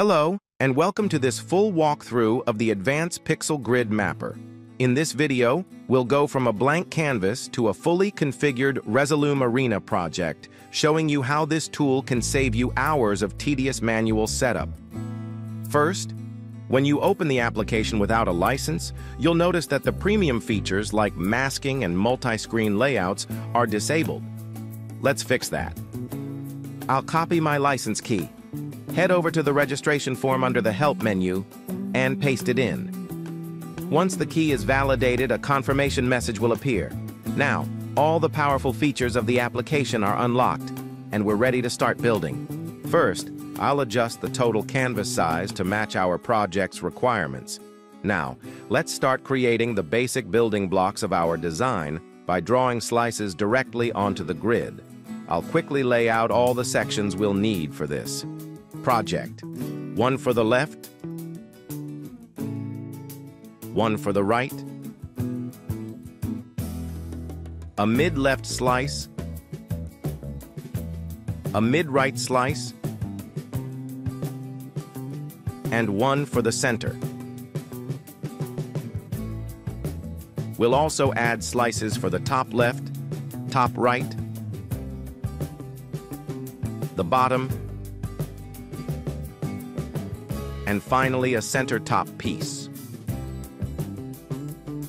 Hello, and welcome to this full walkthrough of the Advanced Pixel Grid Mapper. In this video, we'll go from a blank canvas to a fully configured Resolume Arena project, showing you how this tool can save you hours of tedious manual setup. First, when you open the application without a license, you'll notice that the premium features like masking and multi-screen layouts are disabled. Let's fix that. I'll copy my license key head over to the registration form under the Help menu and paste it in. Once the key is validated, a confirmation message will appear. Now, all the powerful features of the application are unlocked, and we're ready to start building. First, I'll adjust the total canvas size to match our project's requirements. Now, let's start creating the basic building blocks of our design by drawing slices directly onto the grid. I'll quickly lay out all the sections we'll need for this project. One for the left, one for the right, a mid-left slice, a mid-right slice, and one for the center. We'll also add slices for the top left, top right, the bottom, and finally a center top piece.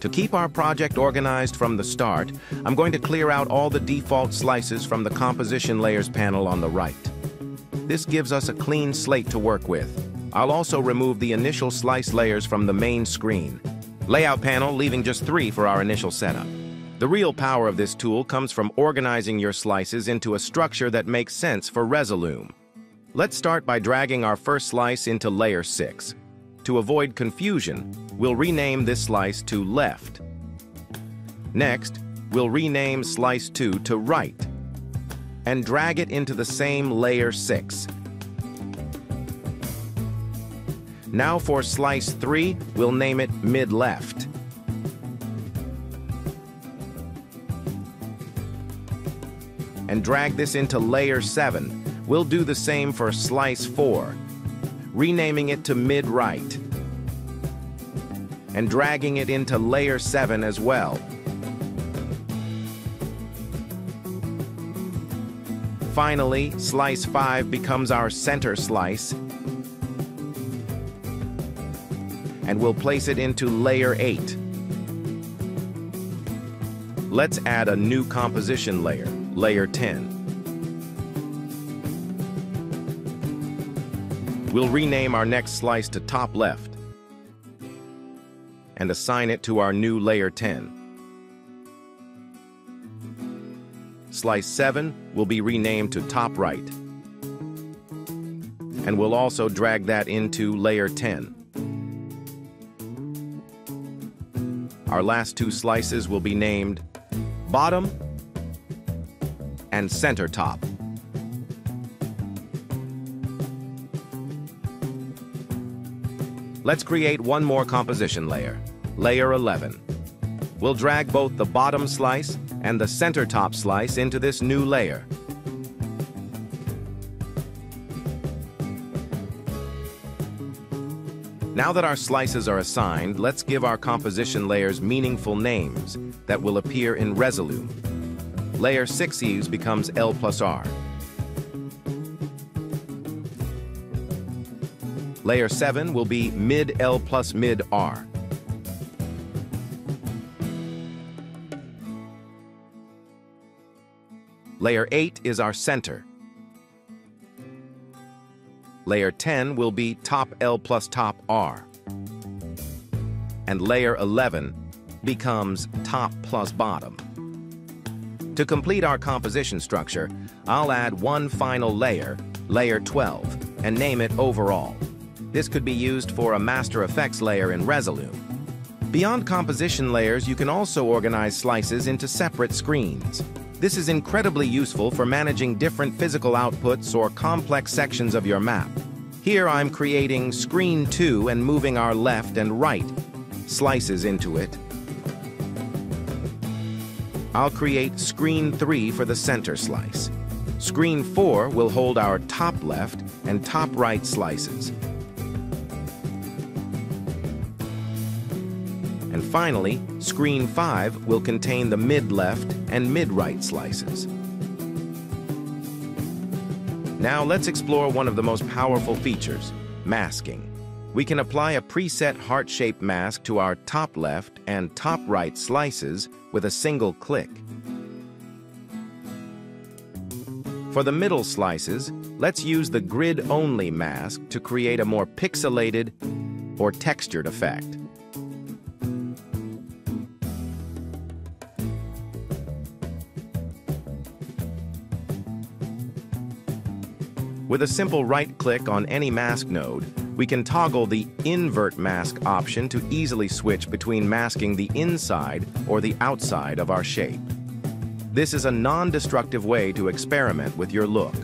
To keep our project organized from the start, I'm going to clear out all the default slices from the Composition Layers panel on the right. This gives us a clean slate to work with. I'll also remove the initial slice layers from the main screen. Layout panel leaving just three for our initial setup. The real power of this tool comes from organizing your slices into a structure that makes sense for Resolume. Let's start by dragging our first slice into layer 6. To avoid confusion, we'll rename this slice to left. Next, we'll rename slice 2 to right and drag it into the same layer 6. Now for slice 3, we'll name it mid-left. And drag this into layer 7, We'll do the same for slice 4, renaming it to mid-right, and dragging it into layer 7 as well. Finally, slice 5 becomes our center slice, and we'll place it into layer 8. Let's add a new composition layer, layer 10. We'll rename our next slice to top left and assign it to our new layer 10. Slice 7 will be renamed to top right. And we'll also drag that into layer 10. Our last two slices will be named bottom and center top. Let's create one more composition layer, layer 11. We'll drag both the bottom slice and the center top slice into this new layer. Now that our slices are assigned, let's give our composition layers meaningful names that will appear in Resolume. Layer 6 use becomes L plus R. Layer 7 will be mid-L plus mid-R. Layer 8 is our center. Layer 10 will be top L plus top R. And layer 11 becomes top plus bottom. To complete our composition structure, I'll add one final layer, layer 12, and name it overall. This could be used for a master effects layer in Resolume. Beyond composition layers, you can also organize slices into separate screens. This is incredibly useful for managing different physical outputs or complex sections of your map. Here I'm creating Screen 2 and moving our left and right slices into it. I'll create Screen 3 for the center slice. Screen 4 will hold our top left and top right slices. Finally, screen 5 will contain the mid-left and mid-right slices. Now let's explore one of the most powerful features, masking. We can apply a preset heart-shaped mask to our top left and top right slices with a single click. For the middle slices, let's use the grid-only mask to create a more pixelated or textured effect. With a simple right-click on any mask node, we can toggle the Invert Mask option to easily switch between masking the inside or the outside of our shape. This is a non-destructive way to experiment with your look.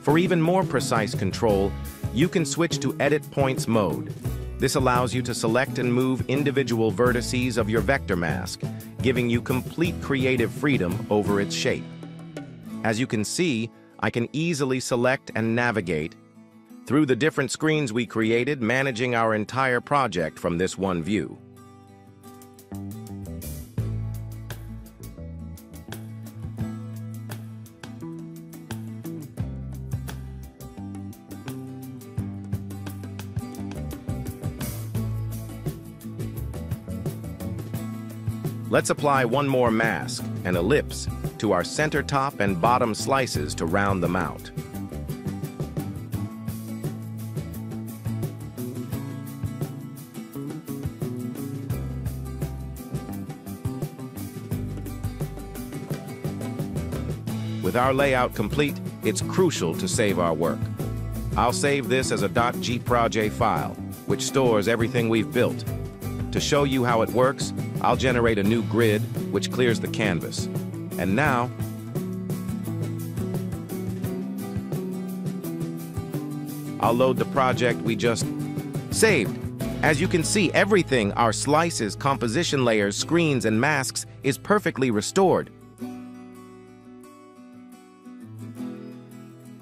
For even more precise control, you can switch to Edit Points mode. This allows you to select and move individual vertices of your vector mask, giving you complete creative freedom over its shape. As you can see, I can easily select and navigate through the different screens we created, managing our entire project from this one view. Let's apply one more mask, an ellipse, to our center top and bottom slices to round them out. With our layout complete, it's crucial to save our work. I'll save this as a .gproj file, which stores everything we've built. To show you how it works, I'll generate a new grid, which clears the canvas. And now, I'll load the project we just saved. As you can see, everything, our slices, composition layers, screens, and masks, is perfectly restored.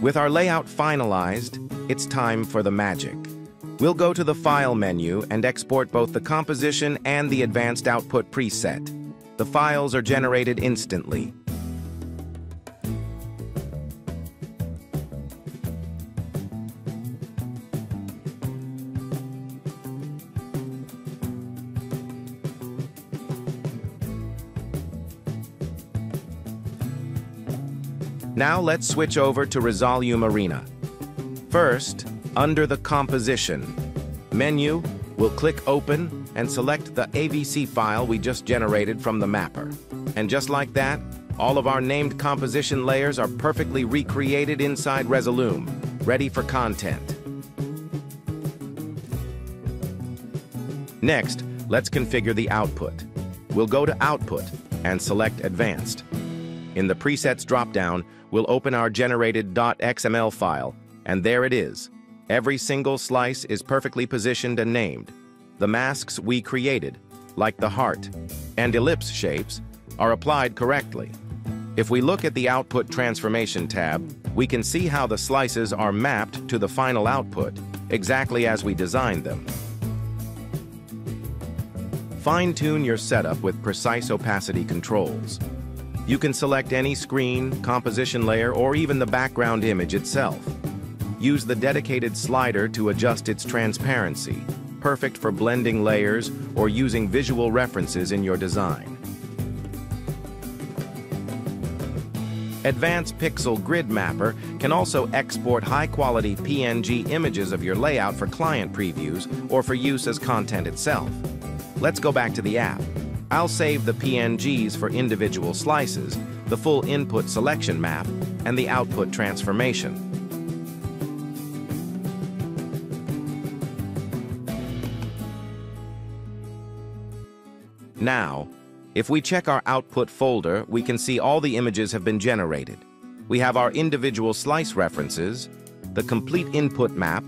With our layout finalized, it's time for the magic. We'll go to the File menu and export both the composition and the advanced output preset. The files are generated instantly. Now let's switch over to Resolume Arena. First, under the Composition menu, we'll click Open and select the AVC file we just generated from the mapper. And just like that, all of our named composition layers are perfectly recreated inside Resolume, ready for content. Next, let's configure the output. We'll go to Output and select Advanced. In the Presets dropdown, we'll open our generated .xml file, and there it is, Every single slice is perfectly positioned and named. The masks we created, like the heart and ellipse shapes, are applied correctly. If we look at the Output Transformation tab, we can see how the slices are mapped to the final output, exactly as we designed them. Fine-tune your setup with precise opacity controls. You can select any screen, composition layer, or even the background image itself. Use the dedicated slider to adjust its transparency, perfect for blending layers or using visual references in your design. Advanced Pixel Grid Mapper can also export high-quality PNG images of your layout for client previews or for use as content itself. Let's go back to the app. I'll save the PNGs for individual slices, the full input selection map, and the output transformation. Now, if we check our output folder, we can see all the images have been generated. We have our individual slice references, the complete input map,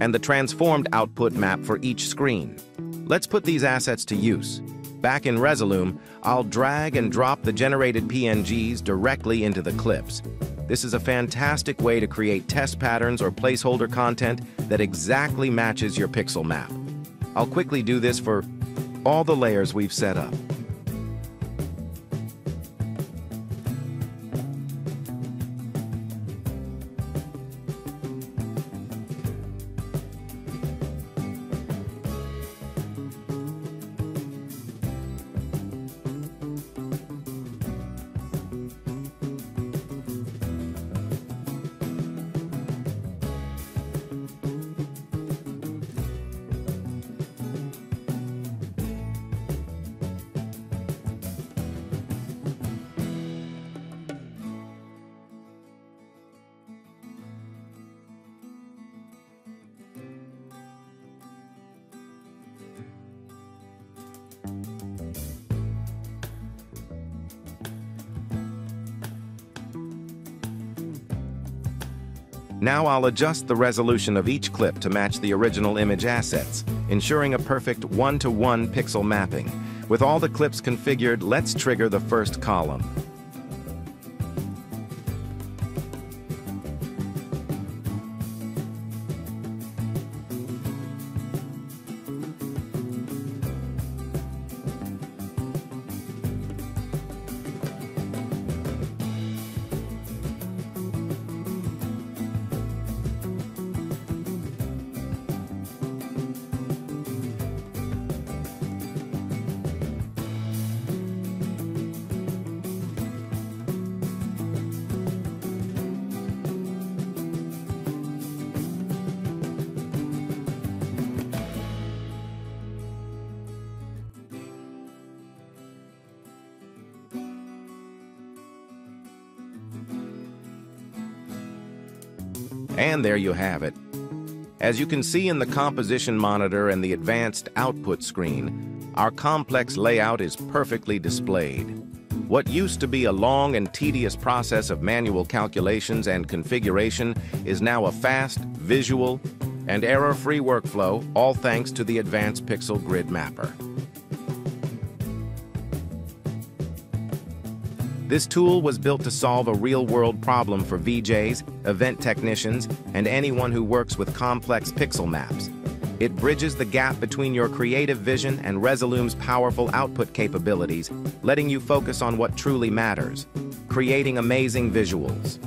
and the transformed output map for each screen. Let's put these assets to use. Back in Resolume, I'll drag and drop the generated PNGs directly into the clips. This is a fantastic way to create test patterns or placeholder content that exactly matches your pixel map. I'll quickly do this for all the layers we've set up. Now I'll adjust the resolution of each clip to match the original image assets, ensuring a perfect one-to-one -one pixel mapping. With all the clips configured, let's trigger the first column. And there you have it. As you can see in the composition monitor and the advanced output screen, our complex layout is perfectly displayed. What used to be a long and tedious process of manual calculations and configuration is now a fast, visual, and error-free workflow, all thanks to the Advanced Pixel Grid Mapper. This tool was built to solve a real-world problem for VJs, event technicians, and anyone who works with complex pixel maps. It bridges the gap between your creative vision and Resolume's powerful output capabilities, letting you focus on what truly matters, creating amazing visuals.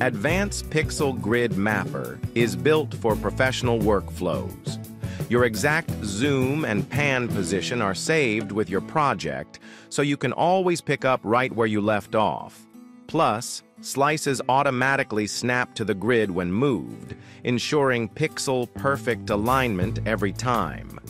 Advanced Pixel Grid Mapper is built for professional workflows. Your exact zoom and pan position are saved with your project, so you can always pick up right where you left off. Plus, slices automatically snap to the grid when moved, ensuring pixel-perfect alignment every time.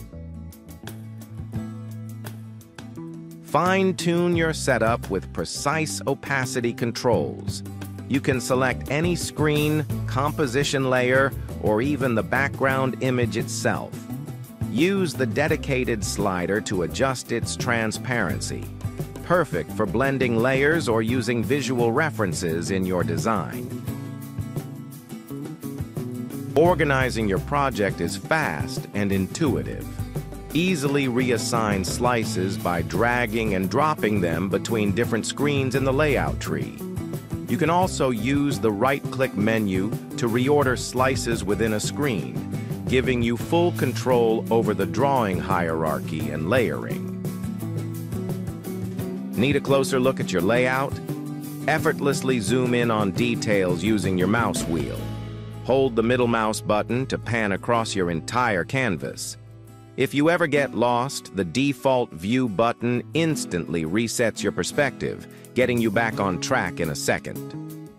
Fine-tune your setup with precise opacity controls. You can select any screen, composition layer, or even the background image itself. Use the dedicated slider to adjust its transparency. Perfect for blending layers or using visual references in your design. Organizing your project is fast and intuitive. Easily reassign slices by dragging and dropping them between different screens in the layout tree. You can also use the right-click menu to reorder slices within a screen, giving you full control over the drawing hierarchy and layering. Need a closer look at your layout? Effortlessly zoom in on details using your mouse wheel. Hold the middle mouse button to pan across your entire canvas. If you ever get lost, the default view button instantly resets your perspective, getting you back on track in a second.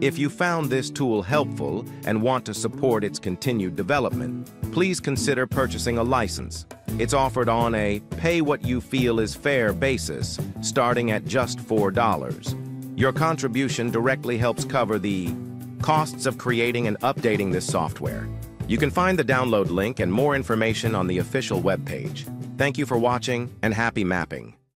If you found this tool helpful and want to support its continued development, please consider purchasing a license. It's offered on a pay what you feel is fair basis, starting at just $4. Your contribution directly helps cover the costs of creating and updating this software. You can find the download link and more information on the official webpage. Thank you for watching and happy mapping.